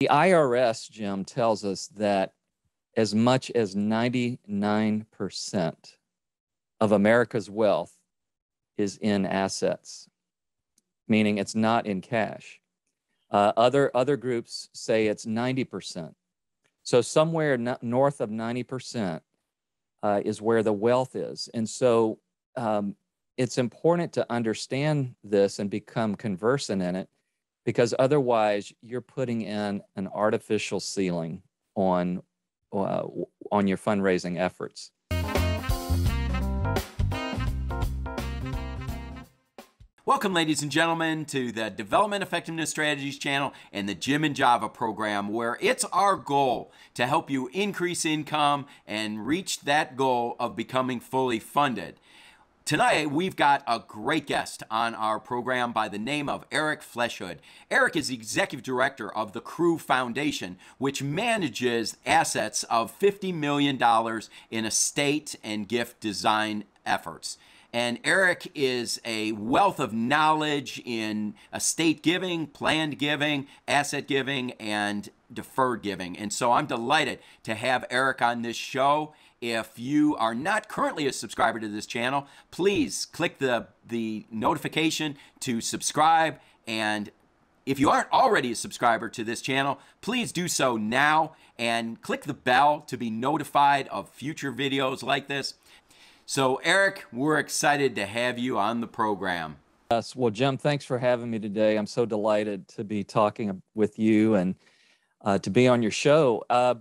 The IRS, Jim, tells us that as much as 99% of America's wealth is in assets, meaning it's not in cash. Uh, other, other groups say it's 90%. So somewhere north of 90% uh, is where the wealth is. And so um, it's important to understand this and become conversant in it because otherwise you're putting in an artificial ceiling on uh, on your fundraising efforts. Welcome, ladies and gentlemen, to the Development Effectiveness Strategies channel and the Jim and Java program, where it's our goal to help you increase income and reach that goal of becoming fully funded. Tonight, we've got a great guest on our program by the name of Eric Fleshood. Eric is the executive director of the Cru Foundation, which manages assets of $50 million in estate and gift design efforts. And Eric is a wealth of knowledge in estate giving, planned giving, asset giving, and deferred giving. And so I'm delighted to have Eric on this show. If you are not currently a subscriber to this channel, please click the, the notification to subscribe. And if you aren't already a subscriber to this channel, please do so now and click the bell to be notified of future videos like this. So, Eric, we're excited to have you on the program. Yes. Well, Jim, thanks for having me today. I'm so delighted to be talking with you and uh, to be on your show. Uh,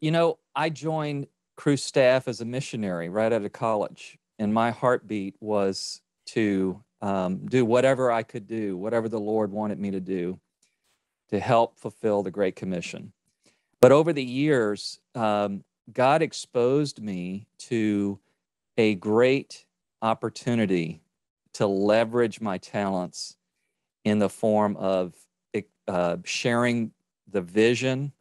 you know, I joined Cru staff as a missionary right out of college, and my heartbeat was to um, do whatever I could do, whatever the Lord wanted me to do to help fulfill the Great Commission. But over the years, um, God exposed me to a great opportunity to leverage my talents in the form of uh, sharing the vision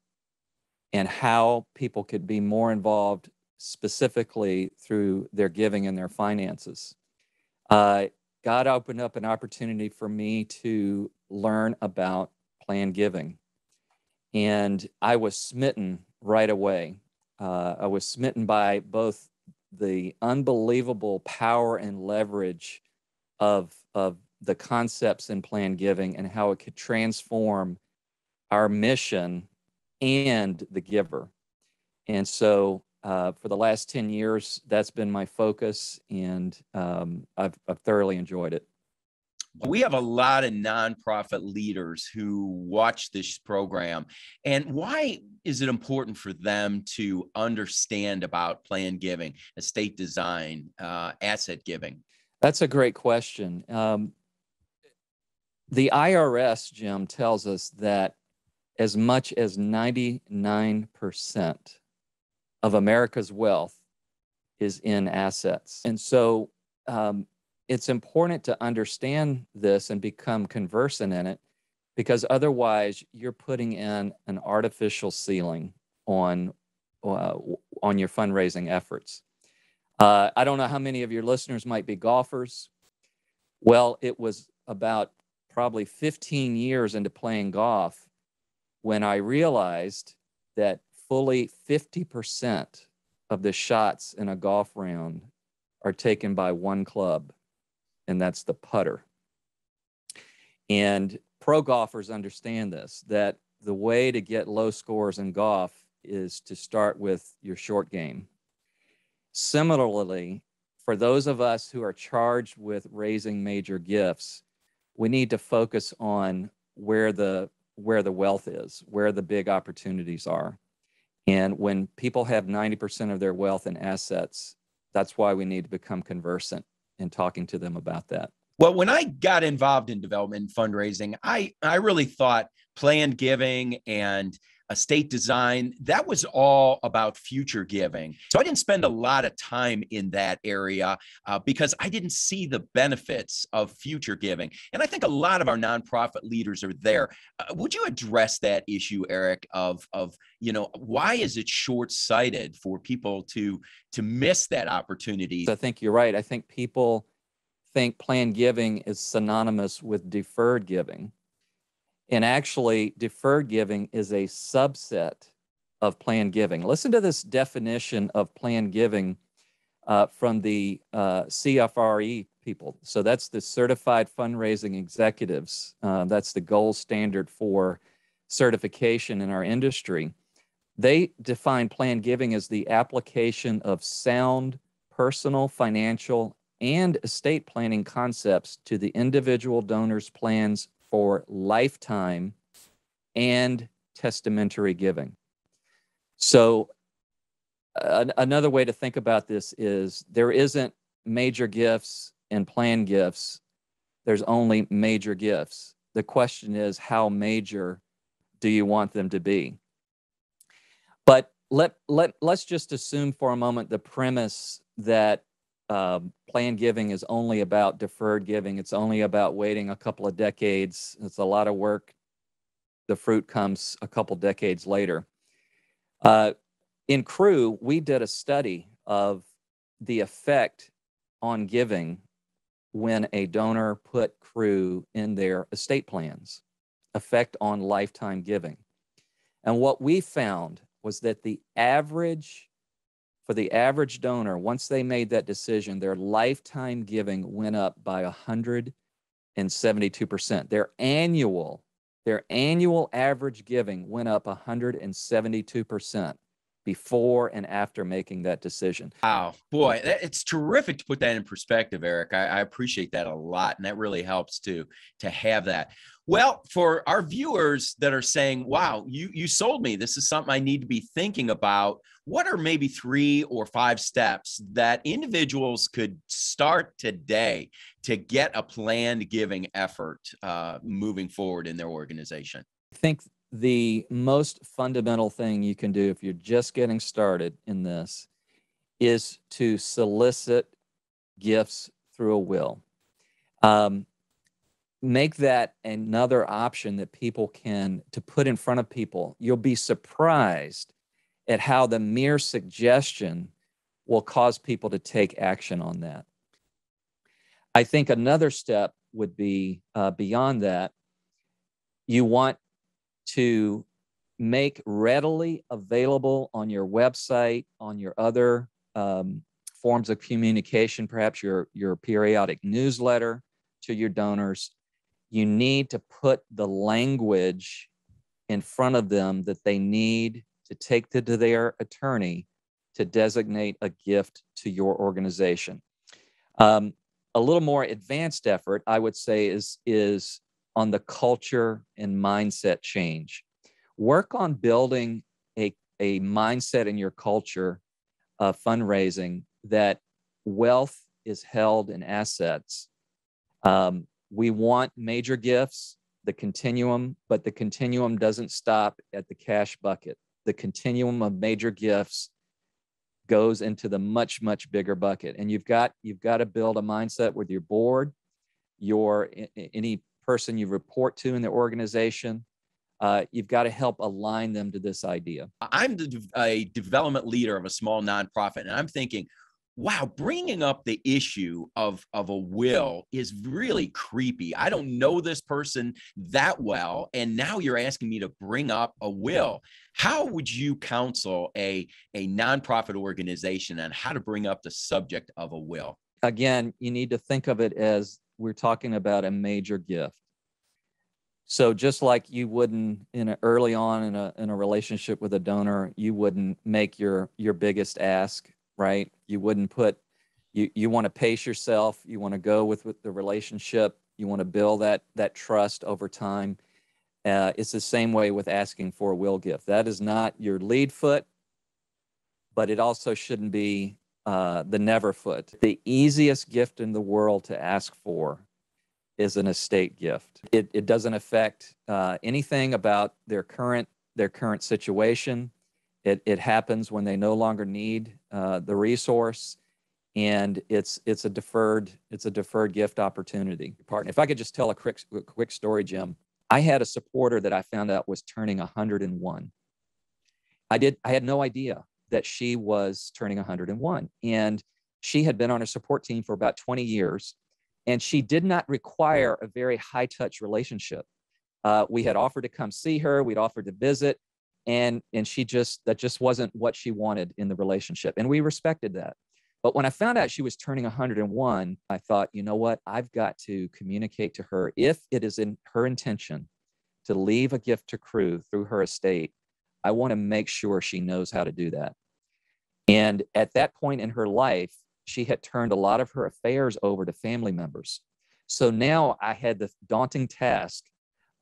and how people could be more involved specifically through their giving and their finances. Uh, God opened up an opportunity for me to learn about planned giving. And I was smitten right away. Uh, I was smitten by both the unbelievable power and leverage of, of the concepts in planned giving and how it could transform our mission and the giver. And so uh, for the last 10 years, that's been my focus, and um, I've, I've thoroughly enjoyed it. We have a lot of nonprofit leaders who watch this program. And why is it important for them to understand about planned giving, estate design, uh, asset giving? That's a great question. Um, the IRS, Jim, tells us that as much as 99% of America's wealth is in assets. And so um, it's important to understand this and become conversant in it because otherwise you're putting in an artificial ceiling on, uh, on your fundraising efforts. Uh, I don't know how many of your listeners might be golfers. Well, it was about probably 15 years into playing golf when I realized that fully 50% of the shots in a golf round are taken by one club, and that's the putter. And pro golfers understand this that the way to get low scores in golf is to start with your short game. Similarly, for those of us who are charged with raising major gifts, we need to focus on where the where the wealth is, where the big opportunities are. And when people have 90% of their wealth in assets, that's why we need to become conversant in talking to them about that. Well, when I got involved in development and fundraising, I, I really thought planned giving and estate design, that was all about future giving. So I didn't spend a lot of time in that area uh, because I didn't see the benefits of future giving. And I think a lot of our nonprofit leaders are there. Uh, would you address that issue, Eric, of, of, you know, why is it short-sighted for people to, to miss that opportunity? I think you're right. I think people think planned giving is synonymous with deferred giving. And actually, deferred giving is a subset of planned giving. Listen to this definition of planned giving uh, from the uh, CFRE people. So that's the Certified Fundraising Executives. Uh, that's the gold standard for certification in our industry. They define planned giving as the application of sound personal, financial, and estate planning concepts to the individual donor's plans for lifetime and testamentary giving. So, uh, another way to think about this is there isn't major gifts and planned gifts, there's only major gifts. The question is, how major do you want them to be? But let, let, let's just assume for a moment the premise that uh, planned giving is only about deferred giving. It's only about waiting a couple of decades. It's a lot of work. The fruit comes a couple decades later. Uh, in Cru, we did a study of the effect on giving when a donor put Cru in their estate plans, effect on lifetime giving. And what we found was that the average for the average donor, once they made that decision, their lifetime giving went up by 172%. Their annual, their annual average giving went up 172% before and after making that decision. Wow, boy, it's terrific to put that in perspective, Eric. I, I appreciate that a lot, and that really helps to to have that. Well, for our viewers that are saying, "Wow, you you sold me. This is something I need to be thinking about." What are maybe three or five steps that individuals could start today to get a planned giving effort uh, moving forward in their organization? I think the most fundamental thing you can do if you're just getting started in this is to solicit gifts through a will. Um, make that another option that people can to put in front of people. You'll be surprised at how the mere suggestion will cause people to take action on that. I think another step would be uh, beyond that you want to make readily available on your website on your other um, forms of communication perhaps your your periodic newsletter to your donors you need to put the language in front of them that they need to take to their attorney to designate a gift to your organization. Um, a little more advanced effort, I would say, is, is on the culture and mindset change. Work on building a, a mindset in your culture of fundraising that wealth is held in assets. Um, we want major gifts, the continuum, but the continuum doesn't stop at the cash bucket. The continuum of major gifts goes into the much much bigger bucket. And you've got you've got to build a mindset with your board your any person you report to in the organization. Uh, you've got to help align them to this idea. I'm the, a development leader of a small nonprofit and i'm thinking wow, bringing up the issue of, of a mm. will is really creepy. I don't know this person that well. And now you're asking me to bring up a will. How would you counsel a, a nonprofit organization on how to bring up the subject of a will? Again, you need to think of it as we're talking about a major gift. So just like you wouldn't in a, early on in a in a relationship with a donor, you wouldn't make your your biggest ask right? You wouldn't put you you want to pace yourself. You want to go with with the relationship. You want to build that that trust over time. Uh, it's the same way with asking for a will gift. That is not your lead foot, but it also shouldn't be uh, the never foot. The easiest gift in the world to ask for is an estate gift. It, it doesn't affect uh, anything about their current their current situation. It, it happens when they no longer need uh, the resource, and it's it's a deferred it's a deferred gift opportunity. Partner, if I could just tell a quick quick story, Jim. I had a supporter that I found out was turning 101. I did I had no idea that she was turning 101, and she had been on a support team for about 20 years, and she did not require a very high touch relationship. Uh, we had offered to come see her. We'd offered to visit, and and she just that just wasn't what she wanted in the relationship, and we respected that. But when I found out she was turning 101, I thought, you know what? I've got to communicate to her if it is in her intention to leave a gift to Cru through her estate. I want to make sure she knows how to do that. And at that point in her life, she had turned a lot of her affairs over to family members. So now I had the daunting task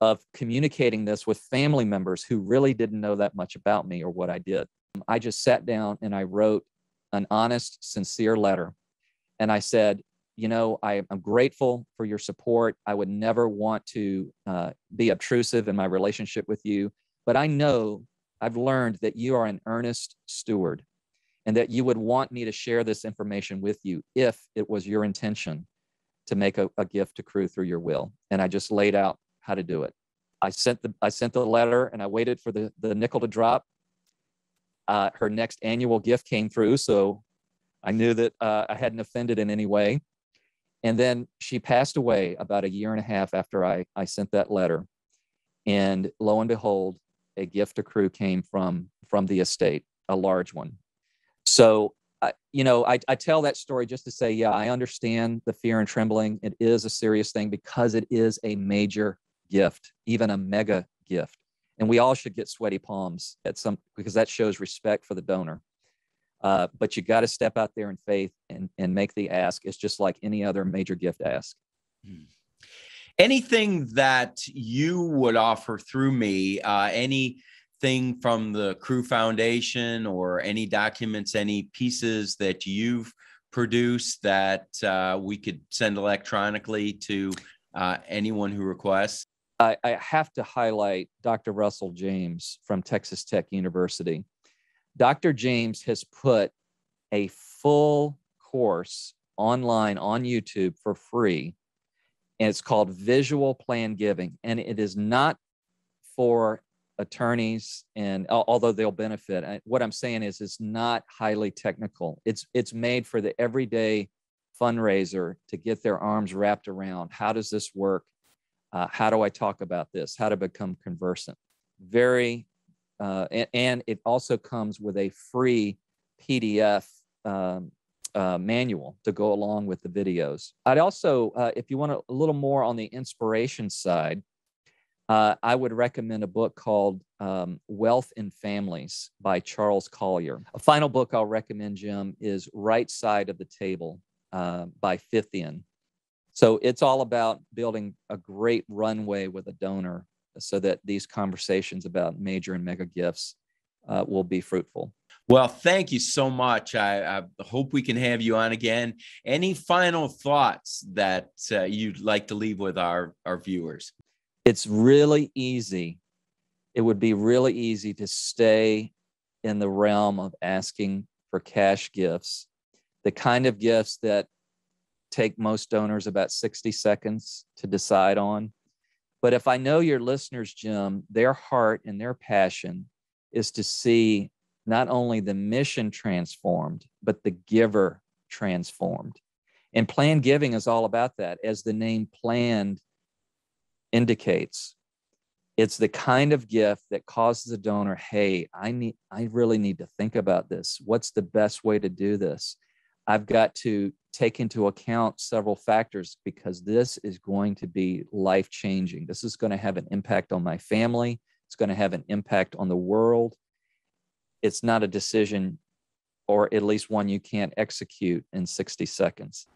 of communicating this with family members who really didn't know that much about me or what I did. I just sat down and I wrote an honest, sincere letter. And I said, you know, I, am grateful for your support. I would never want to uh, be obtrusive in my relationship with you, but I know I've learned that you are an earnest steward and that you would want me to share this information with you if it was your intention to make a, a gift to Cru through your will. And I just laid out how to do it. I sent the I sent the letter and I waited for the, the nickel to drop. Uh, her next annual gift came through, so I knew that uh, I hadn't offended in any way. And then she passed away about a year and a half after I, I sent that letter. And lo and behold, a gift accrue came from from the estate, a large one. So, I, you know, I, I tell that story just to say, yeah, I understand the fear and trembling. It is a serious thing because it is a major gift, even a mega gift. And we all should get sweaty palms at some because that shows respect for the donor. Uh, but you got to step out there in faith and, and make the ask. It's just like any other major gift ask. Hmm. Anything that you would offer through me, uh, anything from the Cru Foundation or any documents, any pieces that you've produced that uh, we could send electronically to uh, anyone who requests? I, I have to highlight Dr. Russell James from Texas Tech University. Dr. James has put a full course online on YouTube for free, and it's called Visual Planned Giving. And it is not for attorneys, and although they'll benefit, what I'm saying is it's not highly technical. It's it's made for the everyday fundraiser to get their arms wrapped around how does this work? Uh, how do I talk about this? How to become conversant? Very uh, and, and, it also comes with a free PDF um, uh, manual to go along with the videos. I'd also, uh, if you want a, little more on the inspiration side, uh, I would recommend a book called um, Wealth in Families by Charles Collier. A final book I'll recommend, Jim, is Right Side of the Table uh, by Fithian. So it's all about building a great runway with a donor so that these conversations about major and mega gifts uh, will be fruitful. Well, thank you so much. I, I, hope we can have you on again. Any final thoughts that uh, you'd like to leave with our, our viewers? It's really easy. It would be really easy to stay in the realm of asking for cash gifts, the kind of gifts that take most donors about 60 seconds to decide on. But if I know your listeners, Jim, their heart and their passion is to see not only the mission transformed, but the giver transformed. And planned giving is all about that. As the name planned indicates, it's the kind of gift that causes a donor, hey, I need, I really need to think about this. What's the best way to do this? I've got to take into account several factors because this is going to be life changing. This is going to have an impact on my family. It's going to have an impact on the world. It's not a decision, or at least one you can't execute in 60 seconds.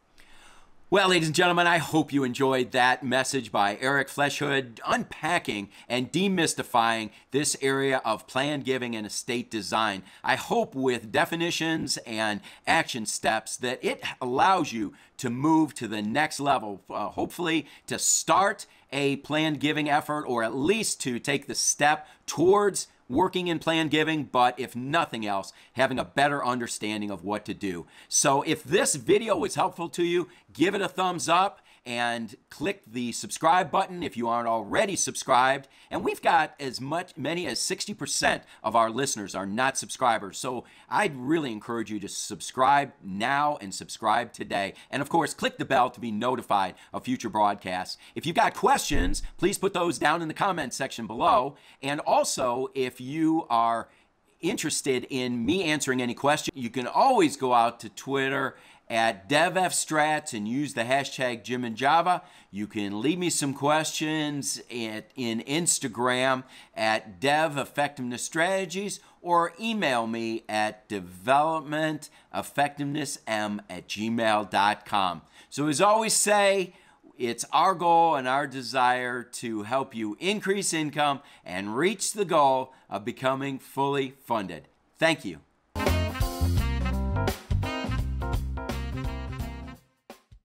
Well, ladies and gentlemen, I hope you enjoyed that message by Eric Fleshood unpacking and demystifying this area of plan giving and estate design. I hope with definitions and action steps that it allows you to move to the next level, uh, hopefully to start a plan giving effort or at least to take the step towards working in plan giving, but if nothing else, having a better understanding of what to do. So if this video was helpful to you, give it a thumbs up and click the subscribe button if you aren't already subscribed. And we've got as much many as 60% of our listeners are not subscribers. So I'd really encourage you to subscribe now and subscribe today. And of course, click the bell to be notified of future broadcasts. If you've got questions, please put those down in the comment section below. And also, if you are interested in me answering any question, you can always go out to Twitter at DevFstrats and use the hashtag Jim and Java. You can leave me some questions at, in Instagram at Dev Effectiveness Strategies or email me at developmenteffectivenessm at gmail.com. So, as always, say, it's our goal and our desire to help you increase income and reach the goal of becoming fully funded. Thank you.